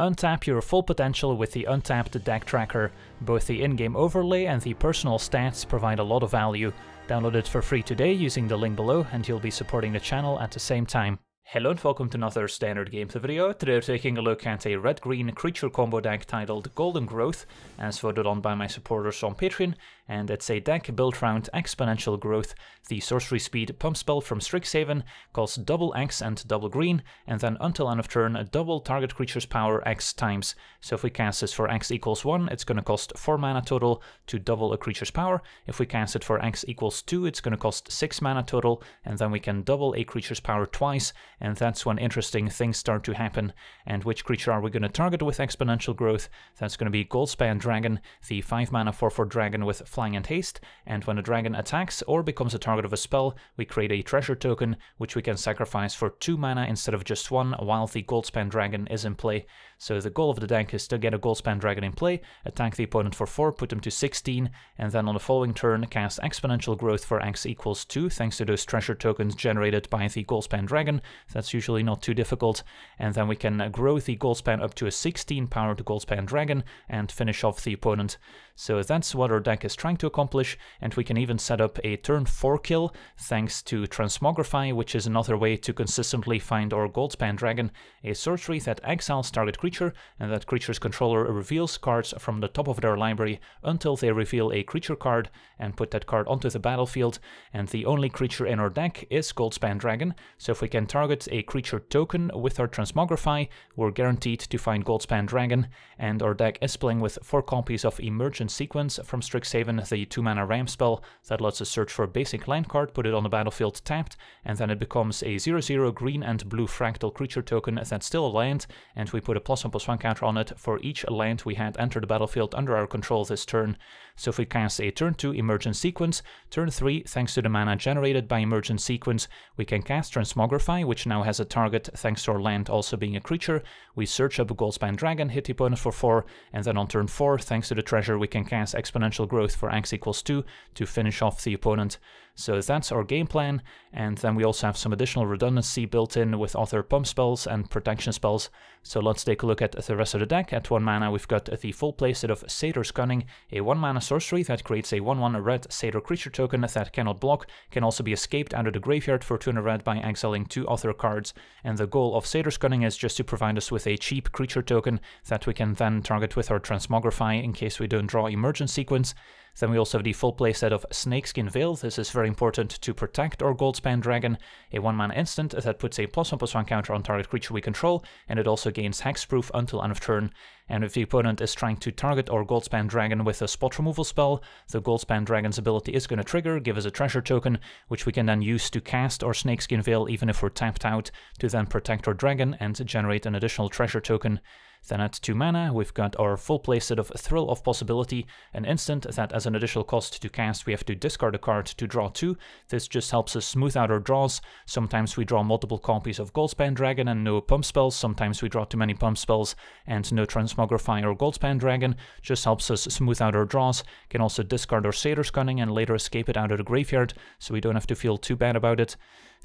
Untap your full potential with the Untapped Deck Tracker. Both the in-game overlay and the personal stats provide a lot of value. Download it for free today using the link below and you'll be supporting the channel at the same time. Hello and welcome to another Standard Games video. Today we're taking a look at a red-green creature combo deck titled Golden Growth, as voted on by my supporters on Patreon, and it's a deck built around Exponential Growth. The sorcery speed pump spell from Strixhaven costs double X and double green, and then until end of turn, double target creature's power X times. So if we cast this for X equals 1, it's going to cost 4 mana total to double a creature's power. If we cast it for X equals 2, it's going to cost 6 mana total, and then we can double a creature's power twice, and that's when interesting things start to happen. And which creature are we going to target with exponential growth? That's going to be Goldspan Dragon, the 5 mana 4 4 dragon with flying and haste, and when a dragon attacks or becomes a target of a spell, we create a treasure token which we can sacrifice for 2 mana instead of just 1 while the Goldspan Dragon is in play. So the goal of the deck is to get a Goldspan Dragon in play, attack the opponent for 4, put them to 16, and then on the following turn cast exponential growth for x equals 2 thanks to those treasure tokens generated by the Goldspan Dragon. That's usually not too difficult. And then we can grow the Goldspan up to a 16 powered Goldspan Dragon and finish off the opponent. So that's what our deck is trying to accomplish, and we can even set up a turn 4 kill thanks to Transmogrify, which is another way to consistently find our Goldspan Dragon, a sorcery that exiles target creature, and that creature's controller reveals cards from the top of their library until they reveal a creature card and put that card onto the battlefield, and the only creature in our deck is Goldspan Dragon, so if we can target a creature token with our Transmogrify, we're guaranteed to find Goldspan Dragon, and our deck is playing with 4 copies of Emergent sequence from Strixhaven, the 2 mana ramp spell that lets us search for a basic land card, put it on the battlefield tapped, and then it becomes a 0 0 green and blue fractal creature token that's still a land, and we put a plus 1 plus 1 counter on it for each land we had enter the battlefield under our control this turn. So if we cast a turn 2 Emergent Sequence, turn 3, thanks to the mana generated by Emergent Sequence, we can cast Transmogrify, which now has a target thanks to our land also being a creature. We search up a Goldspan Dragon, hit the opponent for 4, and then on turn 4, thanks to the treasure, we can can cast exponential growth for x equals 2 to finish off the opponent. So that's our game plan, and then we also have some additional redundancy built in with other pump spells and protection spells. So let's take a look at the rest of the deck. At 1 mana we've got the full playset of Satyr's Cunning, a 1 mana sorcery that creates a 1-1 red Satyr creature token that cannot block, can also be escaped out of the graveyard for 200 red by exiling two other cards. And the goal of Satyr's Cunning is just to provide us with a cheap creature token that we can then target with our Transmogrify in case we don't draw Emergent Sequence. Then we also have the full playset of Snakeskin Veil. This is very important to protect our Goldspan Dragon, a 1 mana instant that puts a plus 1 plus 1 counter on target creature we control, and it also gains hexproof until end of turn. And if the opponent is trying to target our Goldspan Dragon with a spot removal spell, the Goldspan Dragon's ability is going to trigger, give us a treasure token, which we can then use to cast our Snakeskin Veil even if we're tapped out, to then protect our dragon and generate an additional treasure token. Then at 2 mana, we've got our full playset of Thrill of Possibility, an instant that as an additional cost to cast we have to discard a card to draw 2. This just helps us smooth out our draws. Sometimes we draw multiple copies of Goldspan Dragon and no pump spells, sometimes we draw too many pump spells and no Transmogrify or Goldspan Dragon, just helps us smooth out our draws. Can also discard our Satyr's Cunning and later escape it out of the graveyard, so we don't have to feel too bad about it.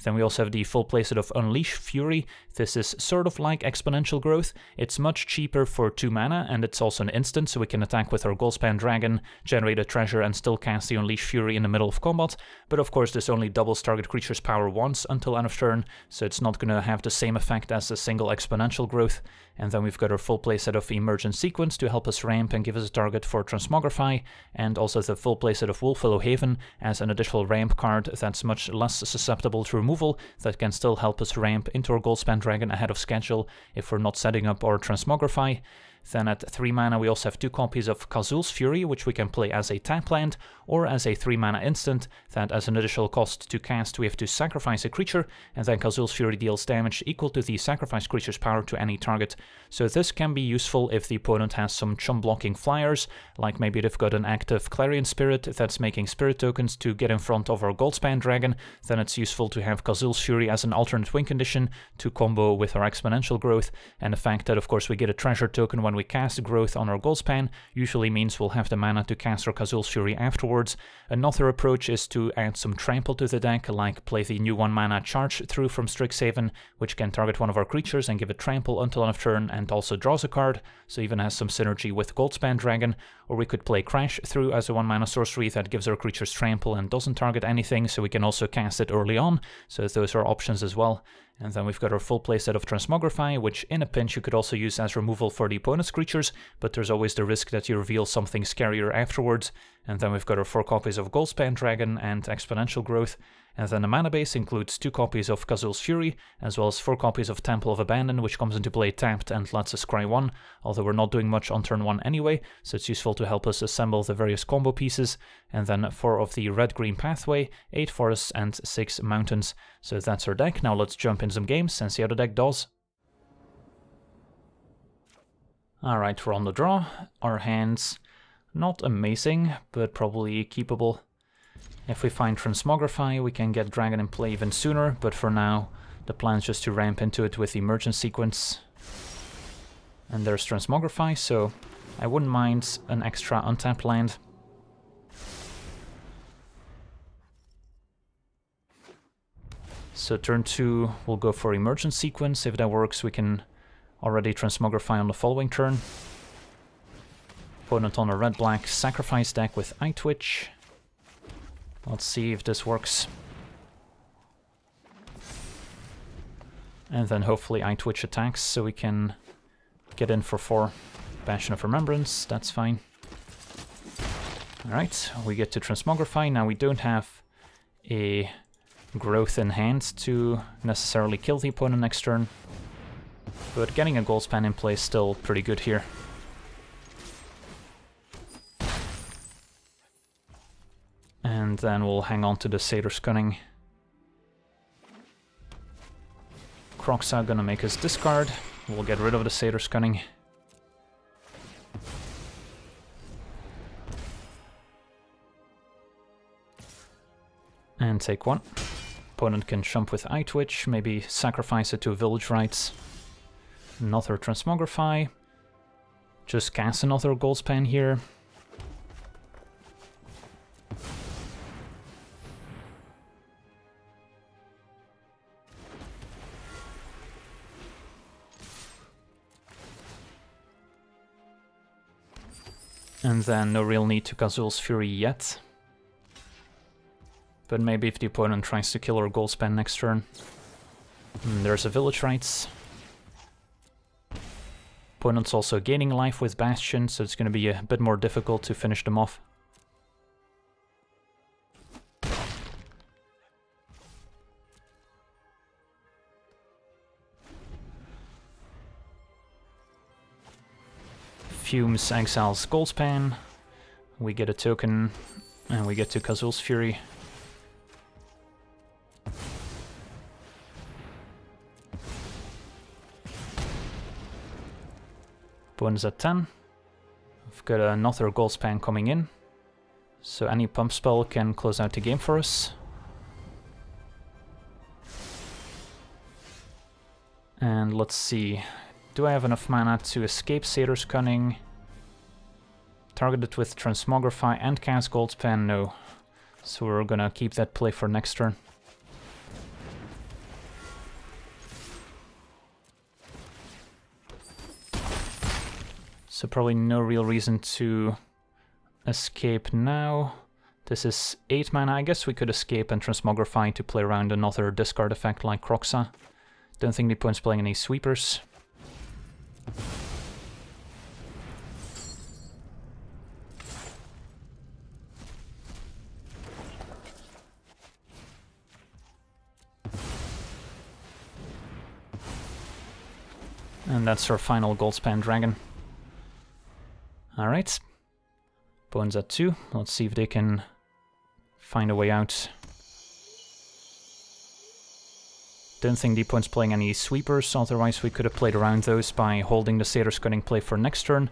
Then we also have the full playset of Unleash Fury. This is sort of like exponential growth. It's much cheaper for 2 mana, and it's also an instant, so we can attack with our Goldspan Dragon, generate a treasure, and still cast the Unleash Fury in the middle of combat. But of course, this only doubles target creature's power once until end of turn, so it's not going to have the same effect as a single exponential growth. And then we've got our full playset of Emergent Sequence to help us ramp and give us a target for Transmogrify, and also the full playset of Wolfwillow Haven as an additional ramp card that's much less susceptible to removal that can still help us ramp into our Goldspan Dragon ahead of schedule if we're not setting up our Transmogrify. Then at 3 mana we also have two copies of Kazul's Fury, which we can play as a tap land, or as a 3 mana instant, that as an additional cost to cast we have to sacrifice a creature, and then Kazul's Fury deals damage equal to the sacrificed creature's power to any target. So this can be useful if the opponent has some chum blocking flyers, like maybe they've got an active Clarion Spirit that's making spirit tokens to get in front of our Goldspan Dragon, then it's useful to have Kazul's Fury as an alternate win condition to combo with our exponential growth, and the fact that of course we get a treasure token when when we cast Growth on our Goldspan, usually means we'll have the mana to cast our Kazul's Fury afterwards. Another approach is to add some trample to the deck, like play the new 1 mana Charge Through from Strixhaven, which can target one of our creatures and give it trample until end of turn and also draws a card, so even has some synergy with Goldspan Dragon, or we could play Crash Through as a 1 mana sorcery that gives our creatures trample and doesn't target anything, so we can also cast it early on, so those are options as well. And then we've got our full playset of Transmogrify, which in a pinch you could also use as removal for the opponent's creatures, but there's always the risk that you reveal something scarier afterwards. And then we've got our four copies of Goldspan Dragon and Exponential Growth, and then the mana base includes two copies of Kazul's Fury, as well as four copies of Temple of Abandon, which comes into play tapped and lets us scry 1, although we're not doing much on turn 1 anyway, so it's useful to help us assemble the various combo pieces, and then four of the red-green pathway, eight forests, and six mountains. So that's our deck. Now let's jump in some games and see how the deck does. Alright, we're on the draw. Our hands, not amazing, but probably keepable. If we find Transmogrify, we can get Dragon in play even sooner, but for now, the plan is just to ramp into it with Emergent Sequence. And there's Transmogrify, so I wouldn't mind an extra untapped land. So turn 2, we'll go for Emergent Sequence. If that works, we can already Transmogrify on the following turn. Opponent on a red-black sacrifice deck with Eyetwitch. Let's see if this works. And then hopefully Eyetwitch attacks so we can get in for 4 Bastion of Remembrance, that's fine. Alright, we get to Transmogrify. Now we don't have a growth in hand to necessarily kill the opponent next turn. But getting a Goldspan in play is still pretty good here. And then we'll hang on to the Satyr's Cunning. Kroxa gonna make us discard. We'll get rid of the Satyr's Cunning. And take one. Opponent can jump with Eyetwitch, maybe sacrifice it to Village Rites. Another Transmogrify. Just cast another Goldspan here. And then no real need to Kazul's Fury yet. But maybe if the opponent tries to kill our Goldspan next turn. And hmm, there's a Village Rites. Opponent's also gaining life with Bastion, so it's going to be a bit more difficult to finish them off. Fumes exiles Goldspan. We get a token, and we get to Kazul's Fury. Opponent's at 10. We've got another Goldspan coming in. So any pump spell can close out the game for us. And let's see, do I have enough mana to escape Satyr's Cunning? Targeted with Transmogrify and cast Goldspan? No. So we're gonna keep that play for next turn. So probably no real reason to escape now. This is 8 mana. I guess we could escape and Transmogrify to play around another discard effect like Kroxa. Don't think the opponent's playing any sweepers. And that's our final Goldspan Dragon. Alright. Bones at 2. Let's see if they can find a way out. Don't think the opponent's playing any sweepers, otherwise we could have played around those by holding the Satyr's Cunning play for next turn,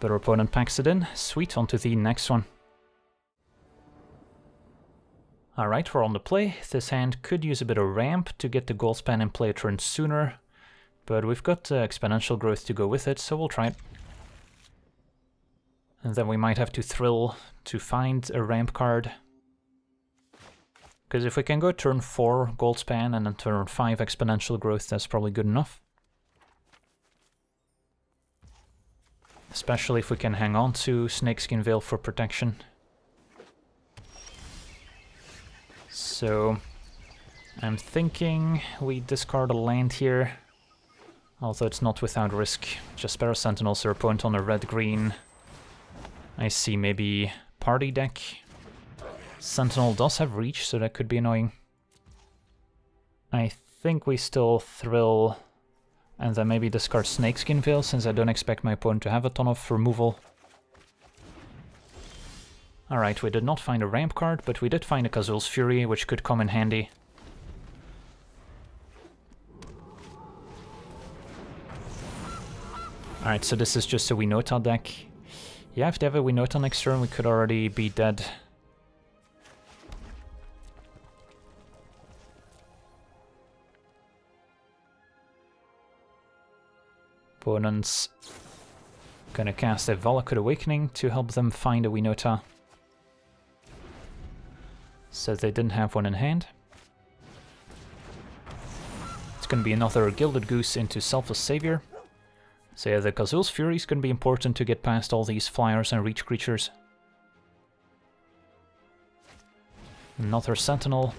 but our opponent packs it in. Sweet, on to the next one. Alright, we're on the play. This hand could use a bit of ramp to get the Goldspan in play a turn sooner, but we've got uh, exponential growth to go with it, so we'll try it. And then we might have to thrill to find a ramp card. Because if we can go turn 4 Goldspan and then turn 5 exponential growth, that's probably good enough. Especially if we can hang on to Snakeskin Veil for protection. So I'm thinking we discard a land here. Although it's not without risk. Jaspera Sentinels are a point on a red-green. I see maybe party deck. Sentinel does have reach, so that could be annoying. I think we still thrill and then maybe discard Snakeskin Veil, since I don't expect my opponent to have a ton of removal. Alright, we did not find a ramp card, but we did find a Kazul's Fury, which could come in handy. Alright, so this is just a Winota deck. Yeah, if they have a Winota next turn, we could already be dead. Opponents gonna cast a Valakut Awakening to help them find a Winota. So they didn't have one in hand. It's gonna be another Gilded Goose into Selfless Savior. So yeah, the Kazul's Fury is to be important to get past all these flyers and reach creatures. Another Sentinel.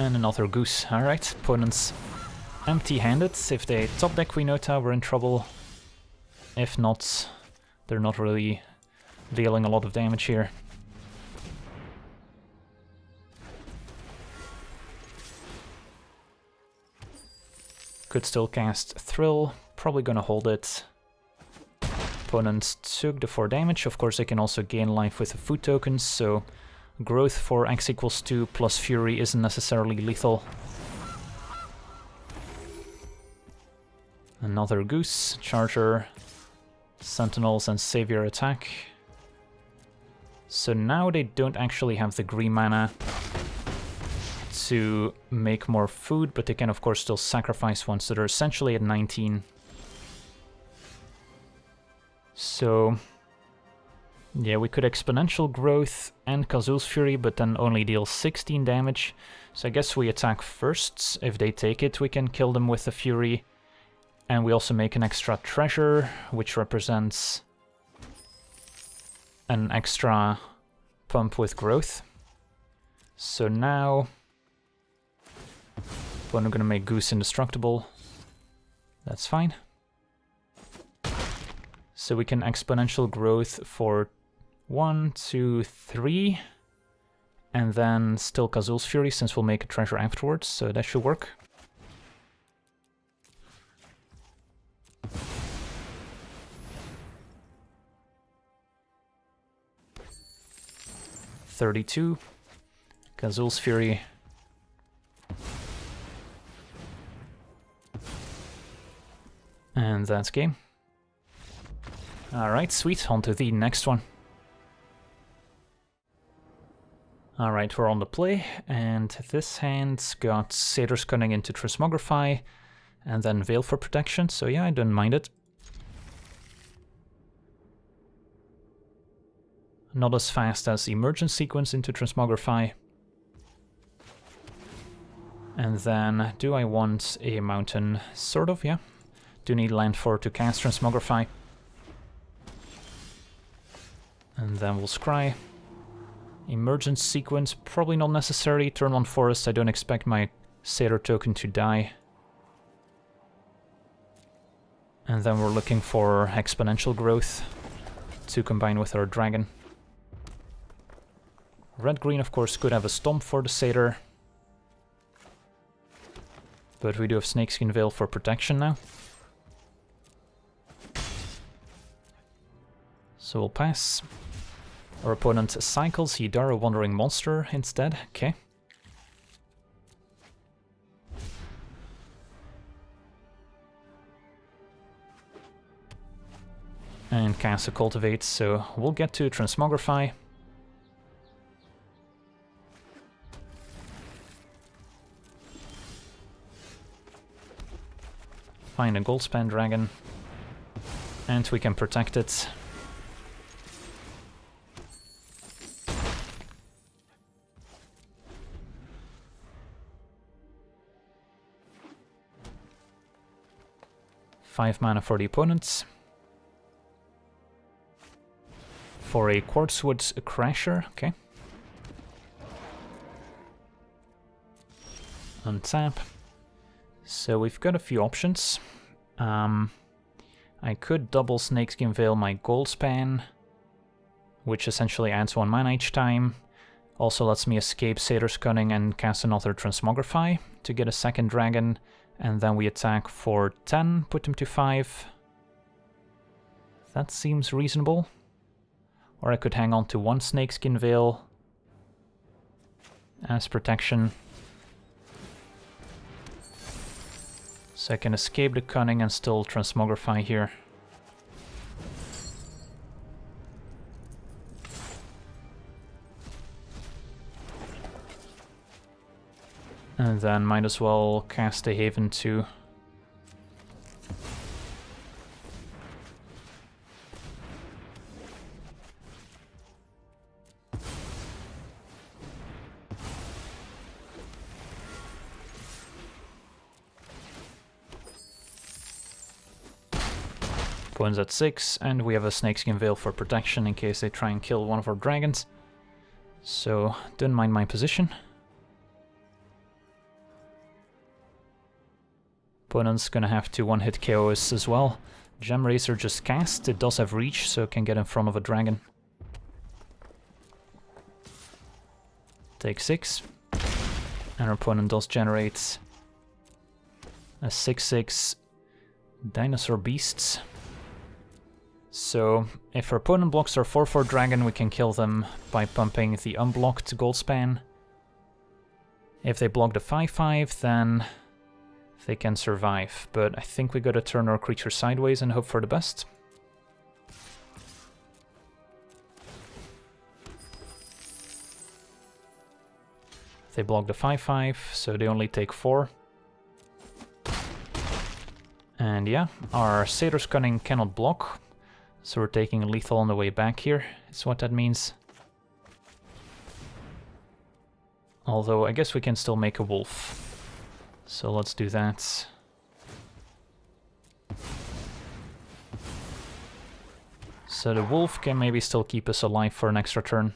And another Goose. Alright, opponents empty-handed. If they top deck Winota, we're in trouble. If not, they're not really dealing a lot of damage here. Could still cast Thrill, probably gonna hold it. Opponent took the 4 damage, of course they can also gain life with the food tokens, so growth for x equals 2 plus fury isn't necessarily lethal. Another goose, charger, sentinels and savior attack. So now they don't actually have the green mana to make more food, but they can of course still sacrifice one, so they're essentially at 19. So yeah, we could exponential growth and Kazul's Fury, but then only deal 16 damage. So I guess we attack first. If they take it, we can kill them with the Fury. And we also make an extra treasure, which represents an extra pump with growth. So now I'm gonna make Goose indestructible. That's fine. So we can exponential growth for one, two, three, and then still Kazul's Fury since we'll make a treasure afterwards, so that should work. Thirty-two. Kazul's Fury And that's game. Alright, sweet, on to the next one. Alright, we're on the play, and this hand's got Satyr's Cunning into Transmogrify, and then Veil for protection, so yeah, I don't mind it. Not as fast as Emergent Sequence into Transmogrify. And then, do I want a mountain? Sort of, yeah do need land for to cast Transmogrify. And then we'll scry. Emergent sequence, probably not necessary. Turn on forest, I don't expect my Satyr token to die. And then we're looking for exponential growth to combine with our dragon. Red-green, of course, could have a stomp for the Satyr. But we do have Snakeskin Veil for protection now. So we'll pass. Our opponent cycles Yidaro Wandering Monster instead, okay. And cast a Cultivate, so we'll get to Transmogrify. Find a Goldspan Dragon. And we can protect it. Five mana for the opponents. For a Quartzwood Crasher, okay. Untap. So we've got a few options. Um, I could double Snakeskin Veil my Goldspan, which essentially adds one mana each time. Also lets me escape Satyr's Cunning and cast another Transmogrify to get a second dragon, and then we attack for 10, put him to 5. That seems reasonable. Or I could hang on to one Snakeskin Veil as protection. So I can escape the Cunning and still Transmogrify here. Then might as well cast a Haven too. Opponent's at 6, and we have a Snakeskin Veil for protection in case they try and kill one of our dragons. So, don't mind my position. Opponent's gonna have to one-hit KO us as well. Gemrazer just cast, it does have reach, so it can get in front of a dragon. Take 6. And our opponent does generate a 6-6 Dinosaur Beasts. So if our opponent blocks our 4-4 dragon, we can kill them by pumping the unblocked gold Goldspan. If they block the 5-5, then they can survive. But I think we gotta turn our creature sideways and hope for the best. They block the 5-5, so they only take 4. And yeah, our Satyr's Cunning cannot block, so we're taking lethal on the way back here, is what that means. Although I guess we can still make a wolf. So let's do that. So the wolf can maybe still keep us alive for an extra turn.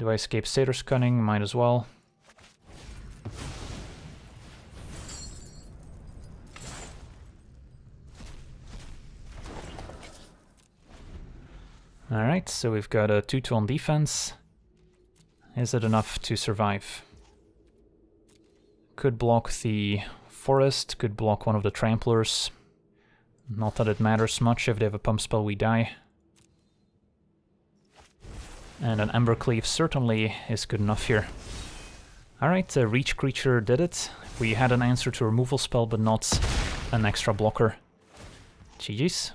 Do I escape Satyr's Cunning? Might as well. Alright, so we've got a 2-2 on defense. Is it enough to survive? Could block the forest, could block one of the tramplers. Not that it matters much, if they have a pump spell we die. And an Embercleave certainly is good enough here. Alright, the Reach creature did it. We had an answer to removal spell, but not an extra blocker. GG's.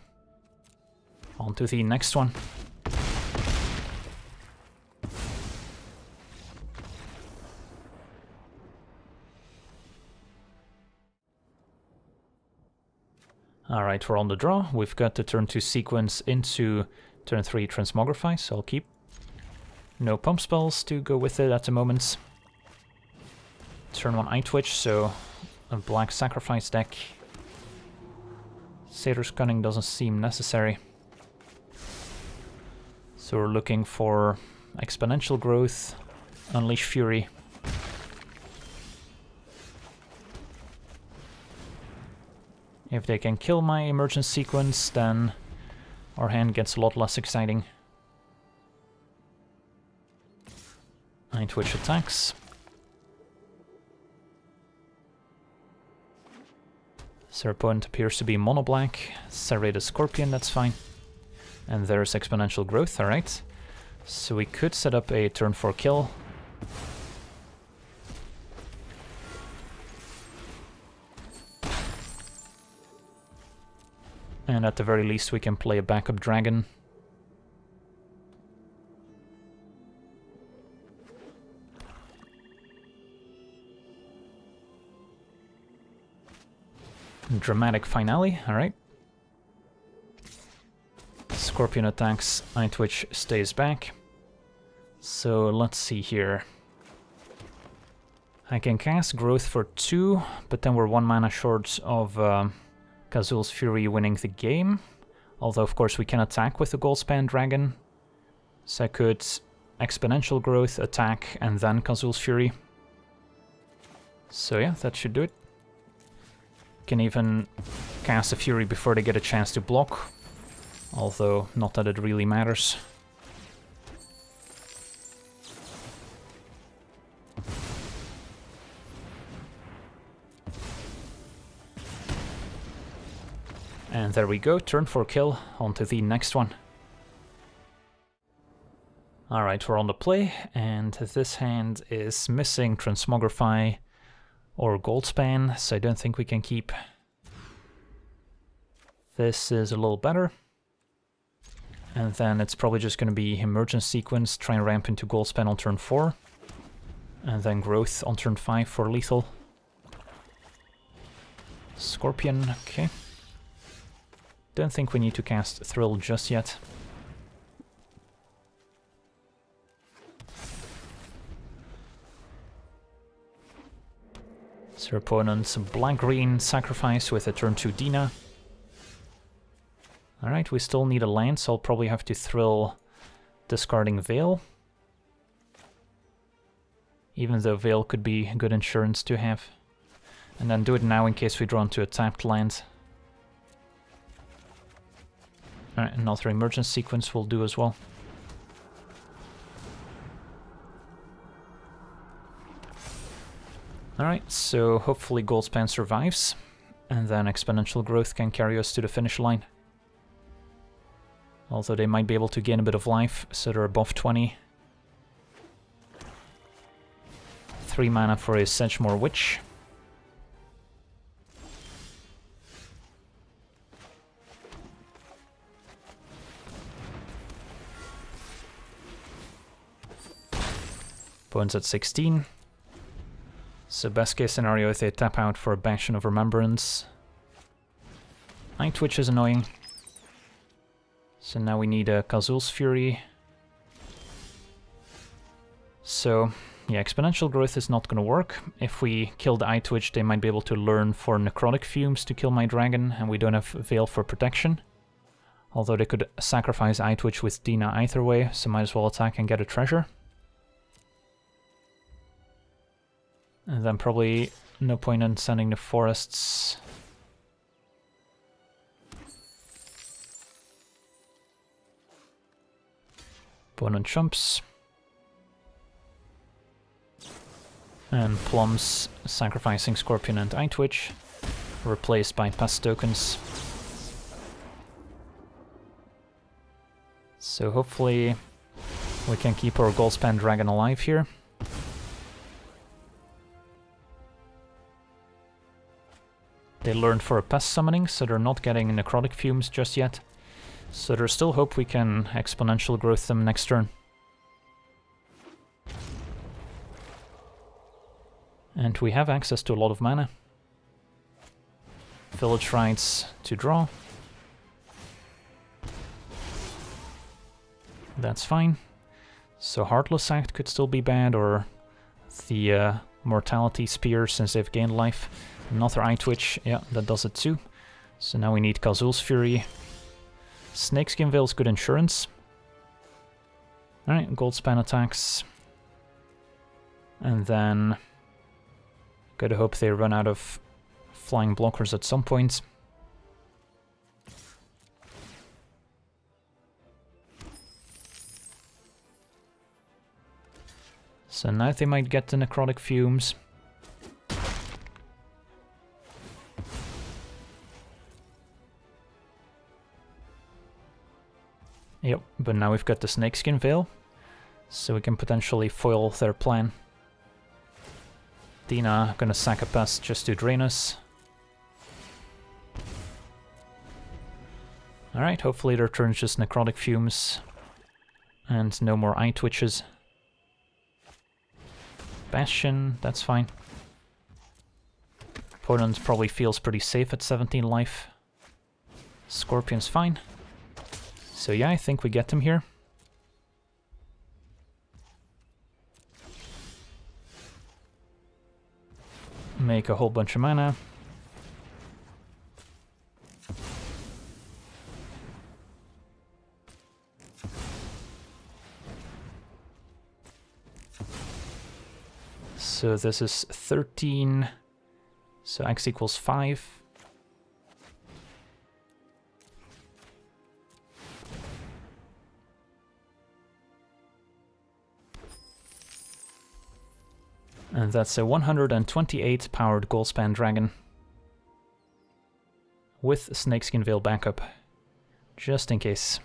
On to the next one. Alright, we're on the draw. We've got the turn 2 sequence into turn 3 Transmogrify, so I'll keep. No pump spells to go with it at the moment. Turn 1 Eyetwitch, so a black sacrifice deck. Satyr's Cunning doesn't seem necessary. So we're looking for exponential growth, Unleash Fury, If they can kill my emergent sequence, then our hand gets a lot less exciting. Eyetwitch attacks. Serpent appears to be mono black. Serrated Scorpion, that's fine. And there's exponential growth, alright. So we could set up a turn 4 kill. And at the very least we can play a backup dragon. Dramatic finale, alright. Scorpion attacks, Twitch stays back. So let's see here. I can cast Growth for 2, but then we're 1 mana short of uh, Kazul's Fury winning the game. Although of course we can attack with the Goldspan Dragon. So I could Exponential Growth, attack, and then Kazul's Fury. So yeah, that should do it. Can even cast a Fury before they get a chance to block. Although, not that it really matters. And there we go, turn for kill, on to the next one. Alright, we're on the play, and this hand is missing Transmogrify or Goldspan, so I don't think we can keep. This is a little better. And then it's probably just going to be Emergent Sequence, try and ramp into Goldspan on turn 4. And then Growth on turn 5 for lethal. Scorpion, okay. Don't think we need to cast Thrill just yet. So our opponent's black-green sacrifice with a turn 2 Dina. Alright, we still need a land, so I'll probably have to thrill discarding Veil. Even though Veil could be good insurance to have. And then do it now in case we draw into a tapped land. Alright, another emergent sequence will do as well. Alright, so hopefully Goldspan survives, and then exponential growth can carry us to the finish line. Although they might be able to gain a bit of life, so they're above 20. 3 mana for a Sedgemoor Witch. Bones at 16. So best case scenario is they tap out for a Bastion of Remembrance. Twitch is annoying. So now we need a Kazul's Fury. So, yeah, exponential growth is not gonna work. If we kill the Eyetwitch, they might be able to learn for Necrotic Fumes to kill my dragon, and we don't have Veil for protection. Although they could sacrifice Eyetwitch with Dina either way, so might as well attack and get a treasure. And then probably no point in sending the forests. Opponent chumps. And Plumb's sacrificing Scorpion and Eyetwitch, replaced by Pest tokens. So hopefully we can keep our Goldspan Dragon alive here. They learned for a pest summoning, so they're not getting necrotic fumes just yet. So there's still hope we can exponential growth them next turn. And we have access to a lot of mana. Village Rites to draw. That's fine. So Heartless Act could still be bad, or the uh, Mortality Spear since they've gained life. Another Eyetwitch, yeah, that does it too. So now we need Kazul's Fury. Snakeskin Veil's good insurance. Alright, Goldspan attacks. And then... Gotta hope they run out of flying blockers at some point. So now they might get the necrotic fumes. Yep, but now we've got the snakeskin veil, so we can potentially foil their plan. Dina gonna sack a pest just to drain us. Alright, hopefully their turn's just necrotic fumes and no more eye twitches. Bastion, that's fine. Opponent probably feels pretty safe at 17 life. Scorpion's fine. So yeah, I think we get them here. Make a whole bunch of mana. So this is 13, so x equals 5. And that's a 128 powered Goldspan Dragon. With Snakeskin Veil backup. Just in case.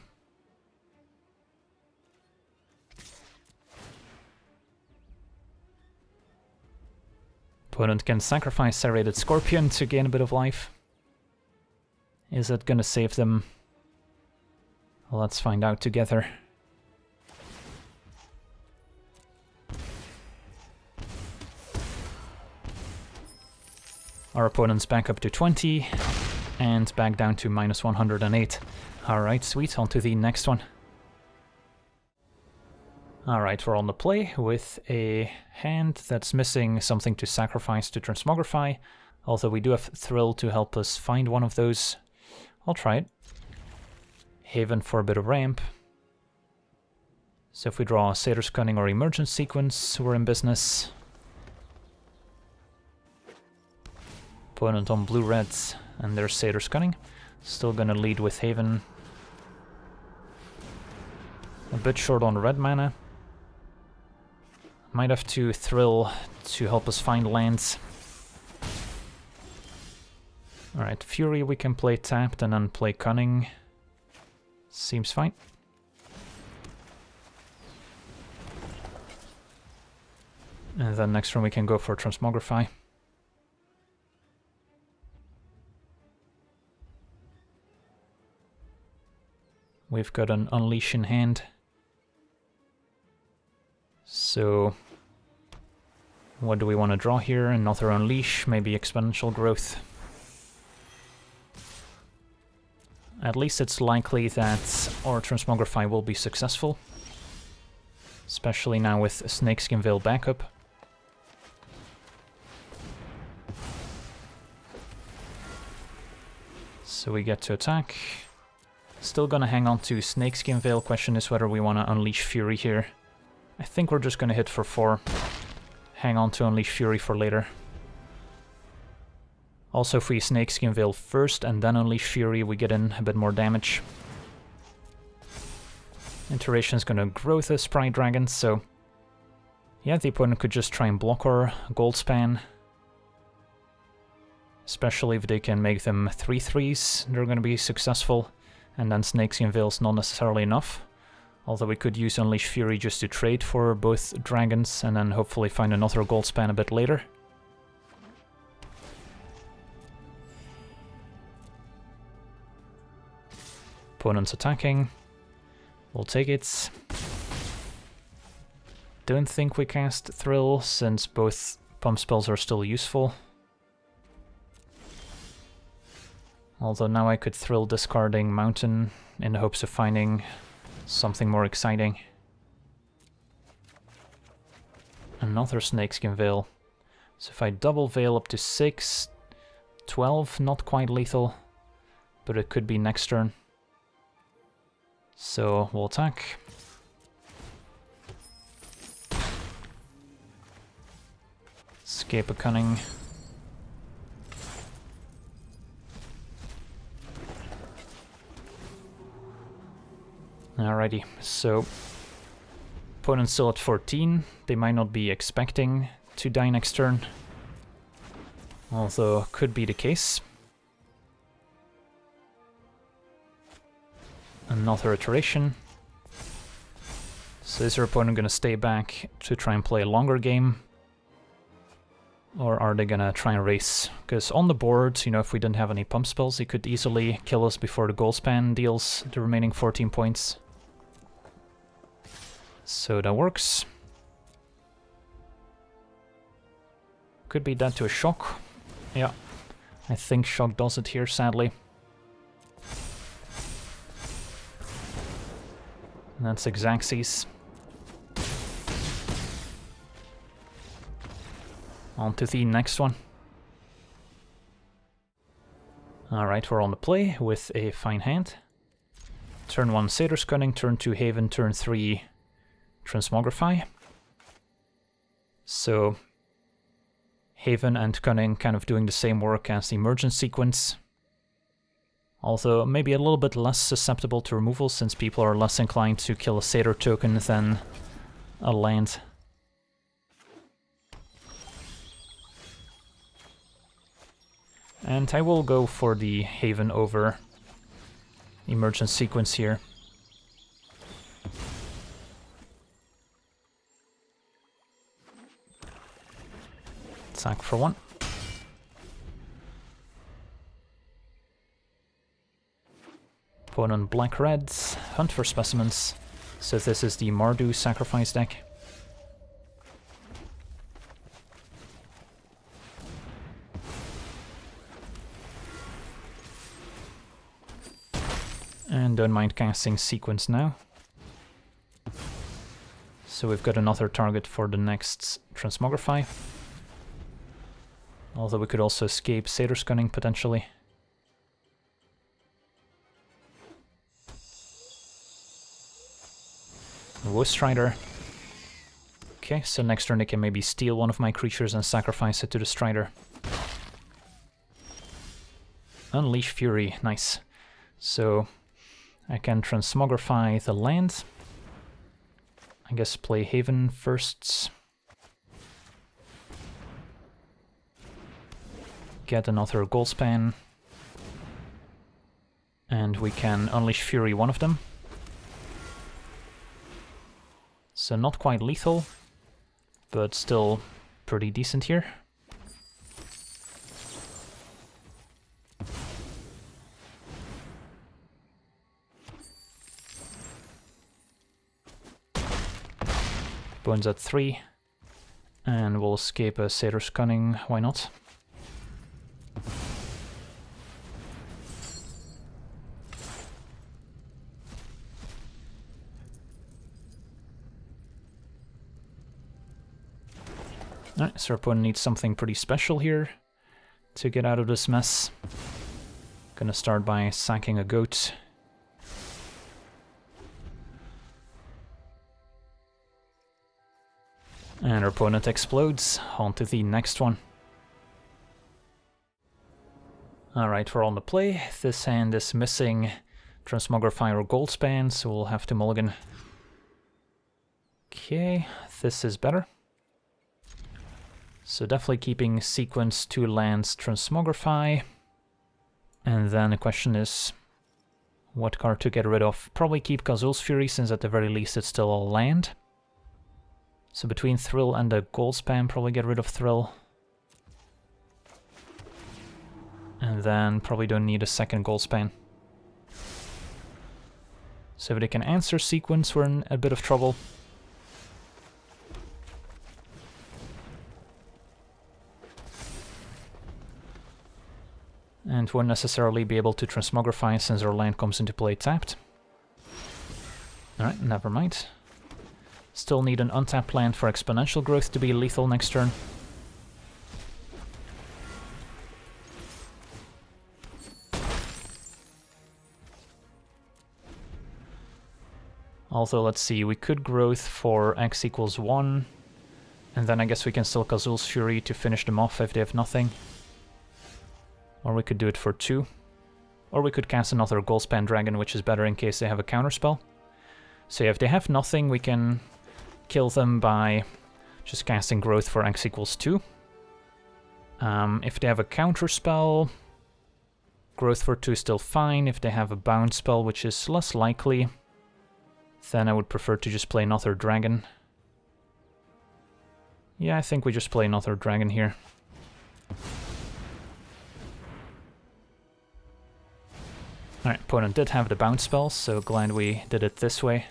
Opponent can sacrifice Serrated Scorpion to gain a bit of life. Is that gonna save them? Let's find out together. Our opponent's back up to 20 and back down to minus 108. Alright, sweet, on to the next one. Alright, we're on the play with a hand that's missing something to sacrifice to Transmogrify, although we do have Thrill to help us find one of those. I'll try it. Haven for a bit of ramp. So if we draw Satyr's Cunning or Emergent Sequence, we're in business. Opponent on blue-reds, and there's Satyr's Cunning. Still gonna lead with Haven. A bit short on red mana. Might have to thrill to help us find lands. Alright, Fury we can play tapped and then play Cunning. Seems fine. And then next turn we can go for Transmogrify. We've got an Unleash in hand. So what do we want to draw here? Another Unleash, maybe Exponential Growth. At least it's likely that our Transmogrify will be successful. Especially now with Snakeskin Veil backup. So we get to attack. Still gonna hang on to Snakeskin Veil. Question is whether we want to Unleash Fury here. I think we're just gonna hit for 4. Hang on to Unleash Fury for later. Also, we Snakeskin Veil first and then Unleash Fury, we get in a bit more damage. Iteration is gonna grow the Sprite Dragon, so... Yeah, the opponent could just try and block our Goldspan. Especially if they can make them 3-3s, they're gonna be successful. And then Snakeskin Veil's not necessarily enough. Although we could use Unleash Fury just to trade for both dragons and then hopefully find another Goldspan a bit later. Opponent's attacking. We'll take it. Don't think we cast Thrill since both pump spells are still useful. Although now I could Thrill discarding Mountain in the hopes of finding something more exciting. Another Snakeskin Veil. So if I double Veil up to 6, 12, not quite lethal, but it could be next turn. So we'll attack. Escape a Cunning. Alrighty, so opponent's still at 14. They might not be expecting to die next turn. Although could be the case. Another iteration. So is your opponent gonna stay back to try and play a longer game? Or are they gonna try and race? Because on the board, you know, if we didn't have any pump spells, he could easily kill us before the Goldspan deals the remaining 14 points. So that works. Could be dead to a shock. Yeah, I think shock does it here, sadly. And That's Xaxes. On to the next one. Alright, we're on the play with a fine hand. Turn 1 Satyr's Cunning, turn 2 Haven, turn 3 Transmogrify. So Haven and Cunning kind of doing the same work as the Emergent sequence. Although maybe a little bit less susceptible to removal since people are less inclined to kill a Satyr token than a land. And I will go for the Haven over Emergent sequence here. Sack for one. Opponent black reds, hunt for specimens. So this is the Mardu sacrifice deck. And don't mind casting sequence now. So we've got another target for the next Transmogrify. Although we could also escape Satyr's Cunning potentially. Strider. Okay, so next turn I can maybe steal one of my creatures and sacrifice it to the Strider. Unleash Fury, nice. So I can transmogrify the land. I guess play Haven first. Get another Goldspan. And we can Unleash Fury one of them. So not quite lethal, but still pretty decent here. Bones at 3. And we'll escape a Satyr's Cunning, why not? Alright, so our opponent needs something pretty special here to get out of this mess. Gonna start by sacking a goat. And our opponent explodes. On to the next one. Alright, we're on the play. This hand is missing Transmogrify or Goldspan, so we'll have to mulligan. Okay, this is better. So definitely keeping sequence two lands Transmogrify. And then the question is what card to get rid of. Probably keep Kazul's Fury, since at the very least it's still a land. So between Thrill and the Goldspan, probably get rid of Thrill. And then probably don't need a second Goldspan. So if they can answer sequence, we're in a bit of trouble. And won't necessarily be able to transmogrify since our land comes into play tapped. Alright, never mind. Still need an untapped land for exponential growth to be lethal next turn. Although, let's see, we could growth for x equals 1, and then I guess we can still Kazul's Fury to finish them off if they have nothing. Or we could do it for 2. Or we could cast another Goldspan Dragon, which is better in case they have a counterspell. So yeah, if they have nothing, we can kill them by just casting growth for x equals 2. Um, if they have a counterspell, growth for 2 is still fine. If they have a bound spell, which is less likely, then I would prefer to just play another dragon. Yeah, I think we just play another dragon here. Alright, opponent did have the bounce spell, so glad we did it this way.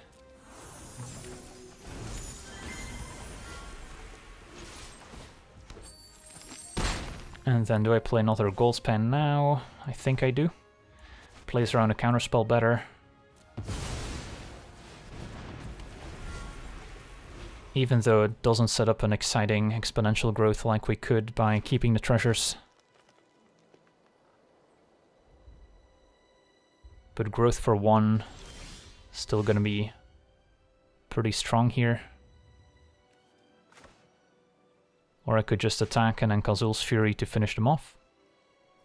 And then do I play another Goldspan now? I think I do. Plays around a counterspell better. even though it doesn't set up an exciting exponential growth like we could by keeping the treasures. But growth for one, still gonna be pretty strong here. Or I could just attack and then Kazul's Fury to finish them off.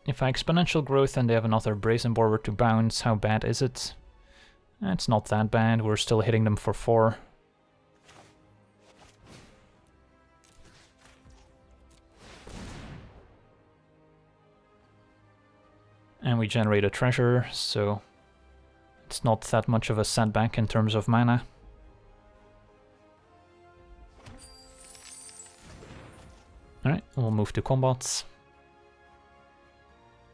If I exponential growth and they have another Brazen Borrower to bounce, how bad is it? It's not that bad, we're still hitting them for 4. And we generate a treasure, so it's not that much of a setback in terms of mana. Alright, we'll move to combats.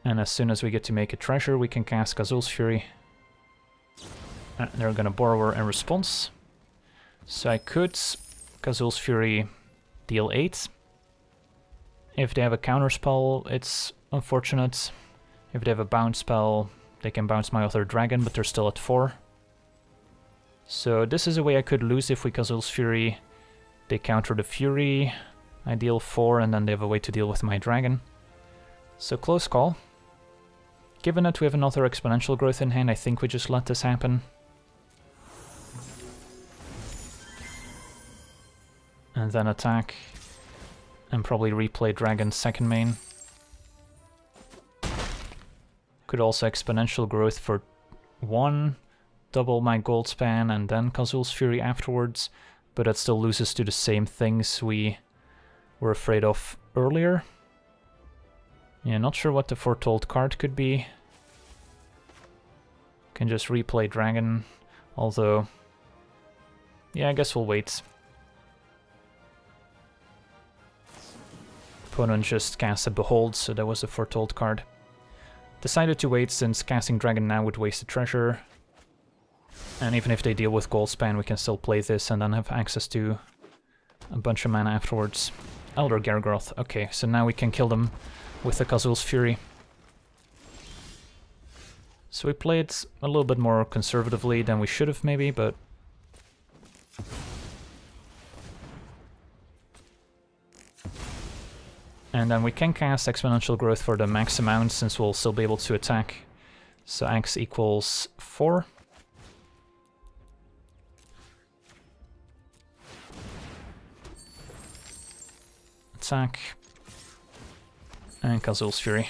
And as soon as we get to make a treasure, we can cast Kazul's Fury. And they're gonna Borrower in response. So I could Kazul's Fury deal 8. If they have a counter spell, it's unfortunate. If they have a bounce spell, they can bounce my other dragon, but they're still at 4. So this is a way I could lose if we Kazul's Fury. They counter the Fury, I deal 4 and then they have a way to deal with my dragon. So close call. Given that we have another exponential growth in hand, I think we just let this happen. And then attack. And probably replay Dragon's second main. Could also exponential growth for one, double my Goldspan, and then Kazul's Fury afterwards, but that still loses to the same things we were afraid of earlier. Yeah, not sure what the foretold card could be. Can just replay Dragon, although... Yeah, I guess we'll wait. Opponent just cast a Behold, so that was a foretold card. Decided to wait since casting Dragon now would waste the treasure. And even if they deal with Goldspan, we can still play this and then have access to a bunch of mana afterwards. Elder Gargaroth. Okay, so now we can kill them with the Kazul's Fury. So we played a little bit more conservatively than we should have maybe, but... And then we can cast Exponential Growth for the max amount since we'll still be able to attack. So x equals 4. attack. And Kazul's Fury.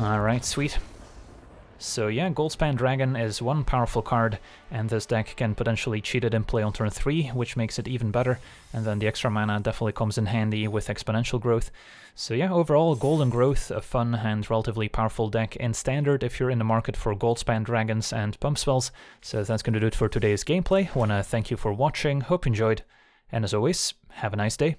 Alright, sweet. So yeah, Goldspan Dragon is one powerful card, and this deck can potentially cheat it in play on turn 3, which makes it even better, and then the extra mana definitely comes in handy with exponential growth. So yeah, overall, Golden Growth, a fun and relatively powerful deck in Standard if you're in the market for Goldspan Dragons and Pump Spells. So that's gonna do it for today's gameplay. Wanna thank you for watching, hope you enjoyed, and as always, have a nice day.